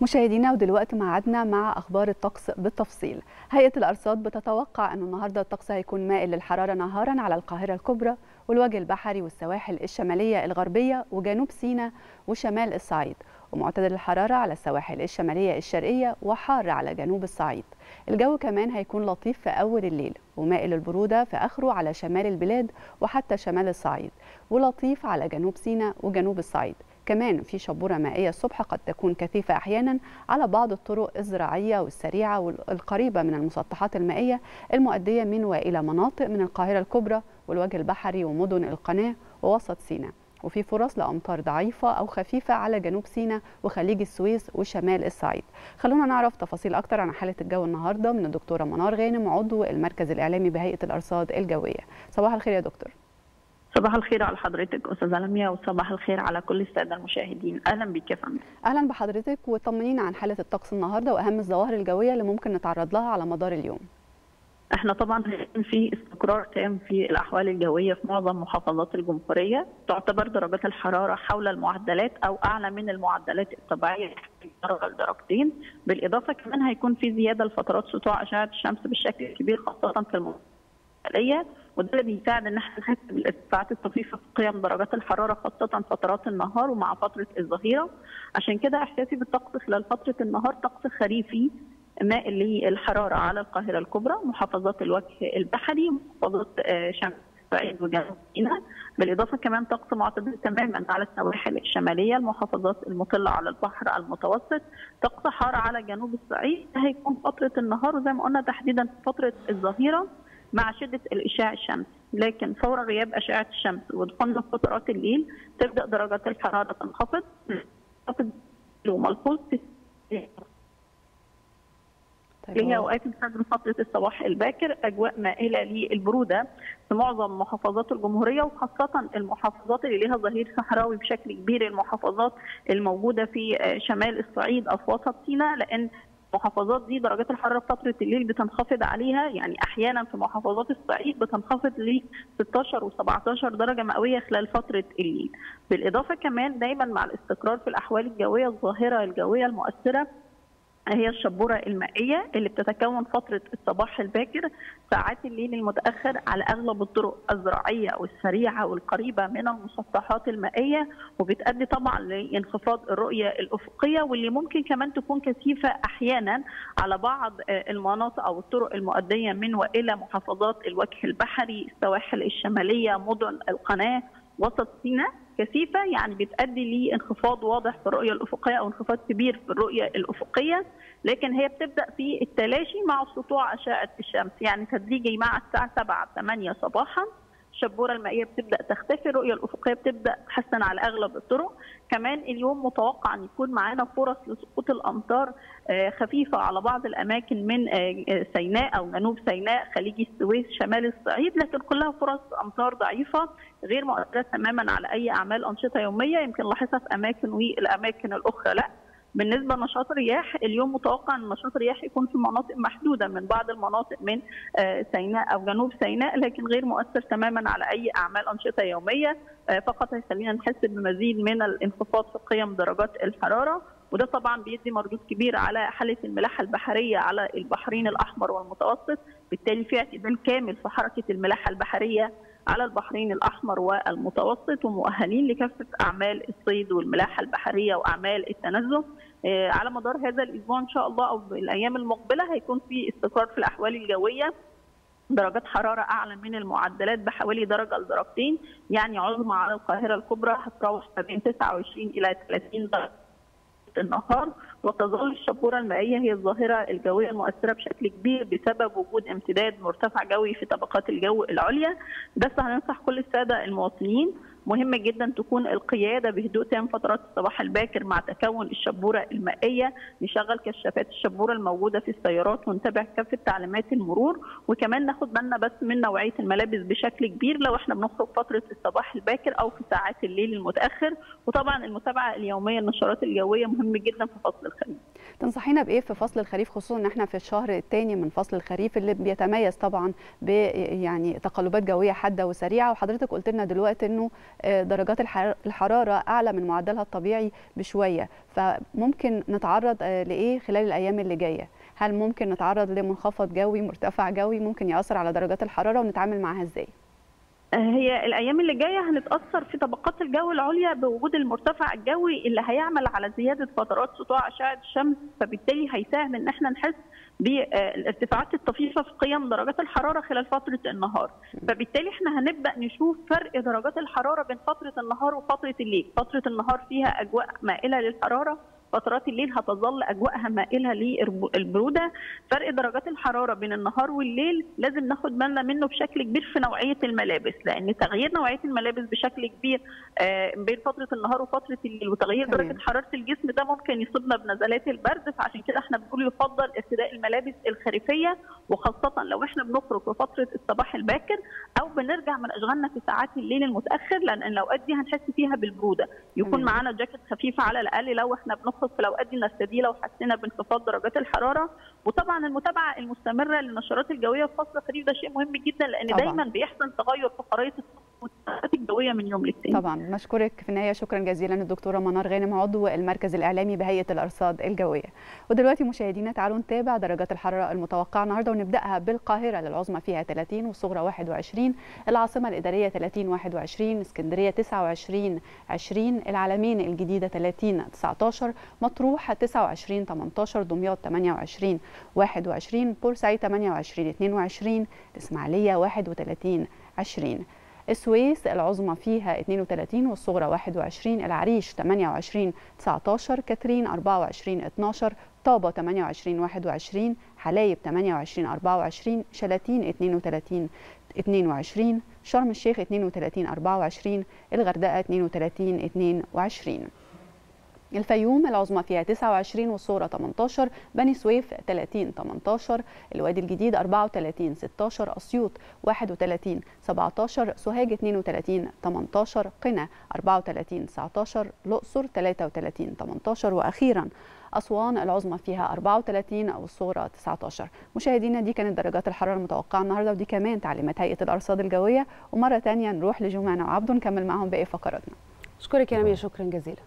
مشاهدينا ودلوقتي معادنا مع أخبار الطقس بالتفصيل. هيئة الأرصاد بتتوقع أن النهارده الطقس هيكون مائل للحرارة نهارا على القاهرة الكبرى والوجه البحري والسواحل الشمالية الغربية وجنوب سيناء وشمال الصعيد ومعتدل الحرارة على السواحل الشمالية الشرقية وحار على جنوب الصعيد. الجو كمان هيكون لطيف في أول الليل ومائل البرودة في آخره على شمال البلاد وحتى شمال الصعيد ولطيف على جنوب سيناء وجنوب الصعيد. كمان في شبورة مائية الصبح قد تكون كثيفة أحيانا على بعض الطرق الزراعية والسريعة والقريبة من المسطحات المائية المؤدية من وإلى مناطق من القاهرة الكبرى والوجه البحري ومدن القناة ووسط سيناء. وفي فرص لأمطار ضعيفة أو خفيفة على جنوب سيناء وخليج السويس وشمال الصعيد. خلونا نعرف تفاصيل أكتر عن حالة الجو النهاردة من الدكتورة منار غانم عضو المركز الإعلامي بهيئة الأرصاد الجوية. صباح الخير يا دكتور. صباح الخير على حضرتك أستاذة لميا وصباح الخير على كل السادة المشاهدين. أهلا بك يا فندم. أهلا بحضرتك وطمنينا عن حالة الطقس النهارده وأهم الظواهر الجوية اللي ممكن نتعرض لها على مدار اليوم. إحنا طبعا في استقرار تام في الأحوال الجوية في معظم محافظات الجمهورية. تعتبر درجات الحرارة حول المعدلات أو أعلى من المعدلات الطبيعية. درجة لدرجتين بالإضافة كمان هيكون في زيادة لفترات سطوع أشعة الشمس بالشكل الكبير خاصة في المنطقة وده اللي بيساعد إن إحنا نحس بالارتفاعات الطفيفة في قيم درجات الحرارة خاصة فترات النهار ومع فترة الظهيرة. عشان كده إحساسي بالطقس خلال فترة النهار طقس خريفي مائل للحرارة على القاهرة الكبرى محافظات الوجه البحري محافظات شمال الصعيد وجنوب بالإضافة كمان طقس معتدل تماما على السواحل الشمالية المحافظات المطلة على البحر المتوسط. طقس حار على جنوب الصعيد هيكون فترة النهار وزي ما قلنا تحديدا فترة الظهيرة. مع شدة الاشعاع الشمسي لكن فور غياب أشعة الشمس ودخولنا في فترات الليل تبدأ درجات الحرارة تنخفض. تنخفض وملحوظ طيب. اللي هي أوقات الفجر فترة الصباح الباكر أجواء مائلة للبرودة. في معظم محافظات الجمهورية وخاصة المحافظات اللي لها ظهير صحراوي بشكل كبير المحافظات الموجودة في شمال الصعيد أو في وسط سيناء لأن المحافظات دي درجات الحرارة في فترة الليل بتنخفض عليها يعني أحيانا في محافظات الصعيد بتنخفض ل 16 و17 درجة مئوية خلال فترة الليل. بالإضافة كمان دايما مع الاستقرار في الأحوال الجوية الظاهرة الجوية المؤثرة هي الشبورة المائية اللي بتتكون فترة الصباح الباكر ساعات الليل المتأخر على أغلب الطرق الزراعية والسريعة والقريبة من المسطحات المائية. وبتؤدي طبعا لانخفاض الرؤية الأفقية واللي ممكن كمان تكون كثيفة أحيانا على بعض المناطق أو الطرق المؤدية من وإلى محافظات الوجه البحري السواحل الشمالية مدن القناة وسط سيناء. كثيفة يعني بتؤدي لانخفاض واضح في الرؤية الأفقية أو انخفاض كبير في الرؤية الأفقية لكن هي بتبدأ في التلاشي مع سطوع أشعة الشمس. يعني تدريجي مع الساعة 7 8 صباحا. الشبورة المائية بتبدأ تختفي الرؤية الأفقية بتبدأ تحسن على أغلب الطرق. كمان اليوم متوقع أن يكون معانا فرص لسقوط الأمطار خفيفة على بعض الأماكن من سيناء أو جنوب سيناء خليج السويس شمال الصعيد لكن كلها فرص أمطار ضعيفة غير مؤثرة تماما على أي أعمال أنشطة يومية. يمكن لاحظها في أماكن والاماكن الأخرى لا. بالنسبة لنشاط الرياح اليوم متوقع إن نشاط الرياح يكون في مناطق محدودة من بعض المناطق من سيناء أو جنوب سيناء لكن غير مؤثر تماما على أي أعمال أنشطة يومية فقط هيخلينا نحس بمزيد من الانخفاض في قيم درجات الحرارة. وده طبعا بيدي مردود كبير على حالة الملاحة البحرية على البحرين الأحمر والمتوسط بالتالي في اعتدال كامل في حركة الملاحة البحرية على البحرين الأحمر والمتوسط ومؤهلين لكافة أعمال الصيد والملاحة البحرية وأعمال التنزه. على مدار هذا الأسبوع إن شاء الله أو الأيام المقبلة هيكون في استقرار في الأحوال الجوية. درجات حرارة أعلى من المعدلات بحوالي درجة لدرجتين يعني عظمى على القاهرة الكبرى هتروح ما بين 29 إلى 30 درجة. النهار وتظل الشبورة المائية هي الظاهرة الجوية المؤثرة بشكل كبير بسبب وجود امتداد مرتفع جوي في طبقات الجو العليا. بس هننصح كل السادة المواطنين مهم جدا تكون القيادة بهدوء تام فترات الصباح الباكر مع تكون الشبورة المائية نشغل كشافات الشبورة الموجودة في السيارات ونتابع كافة تعليمات المرور وكمان ناخد بالنا بس من نوعية الملابس بشكل كبير لو إحنا بنخرج فترة الصباح الباكر أو في ساعات الليل المتأخر وطبعا المتابعة اليومية للنشرات الجوية مهم جدا في فصل الخريف. تنصحينا بإيه في فصل الخريف خصوصا إن إحنا في الشهر الثاني من فصل الخريف اللي بيتميز طبعا ب يعني تقلبات جوية حادة وسريعة. وحضرتك قلت لنا دلوقتي إنه درجات الحرارة أعلى من معدلها الطبيعي بشوية. فممكن نتعرض لإيه خلال الأيام اللي جاية؟ هل ممكن نتعرض لمنخفض جوي مرتفع جوي؟ ممكن يأثر على درجات الحرارة؟ ونتعامل معاها إزاي؟ هي الأيام اللي جاية هنتأثر في طبقات الجو العليا بوجود المرتفع الجوي اللي هيعمل على زيادة فترات سطوع أشعة الشمس فبالتالي هيساهم إن إحنا نحس بالارتفاعات الطفيفة في قيم درجات الحرارة خلال فترة النهار. فبالتالي إحنا هنبدأ نشوف فرق درجات الحرارة بين فترة النهار وفترة الليل. فترة النهار فيها أجواء مائلة للحرارة فترات الليل هتظل أجواءها مائلة للبرودة. فرق درجات الحرارة بين النهار والليل لازم ناخد بالنا منه بشكل كبير في نوعية الملابس لأن تغيير نوعية الملابس بشكل كبير بين فترة النهار وفترة الليل وتغيير درجة حرارة الجسم ده ممكن يصيبنا بنزلات البرد. فعشان كده إحنا بنقول يفضل ارتداء الملابس الخريفية وخاصة لو إحنا بنخرج في فترة الصباح الباكر أو بنرجع من أشغالنا في ساعات الليل المتأخر لأن الأوقات دي هنحس فيها بالبرودة. يكون معانا جاكيت خفيف على الأقل لو إحنا بنخرج في الأوقات دي نستديه لو حسينا بانخفاض درجات الحرارة. وطبعا المتابعة المستمرة للنشرات الجوية في فصل الخريف ده شيء مهم جدا لأن طبعا. دايما بيحصل تغير في خرائط الجويه من يوم للتاني. طبعا. بشكرك في النهاية. شكرا جزيلا. الدكتورة منار غانم عضو المركز الإعلامي بهيئة الأرصاد الجوية. ودلوقتي مشاهدينا تعالوا نتابع درجات الحرارة المتوقعة النهارده ونبدأها بالقاهرة للعظمى فيها 30 والصغرى 21 العاصمة الإدارية 30 21 اسكندرية 29 20 العلمين الجديدة 30 19 مطروح 29 18 دمياط 28 21 بورسعيد 28 22 الاسماعيليه 31 20 السويس العظمى فيها 32 والصغرى 21 العريش 28 19 كاترين 24 12 طابة 28 21 حلايب 28 24 شلاتين 32 22 شرم الشيخ 32 24 الغردقة 32 22 الفيوم العظمى فيها 29 والصورة 18 بني سويف 30 18 الوادي الجديد 34 16 أسيوط 31 17 سوهاج 32 18 قنا 34 19 الأقصر 33 18 وأخيرا أسوان العظمى فيها 34 والصغرى 19 مشاهدينا دي كانت درجات الحرارة المتوقعة النهاردة ودي كمان تعليمات هيئة الأرصاد الجوية. ومرة تانية نروح لجمعنا وعبده نكمل معهم باقي فقراتنا. أشكرك يا نمية شكرا جزيلا.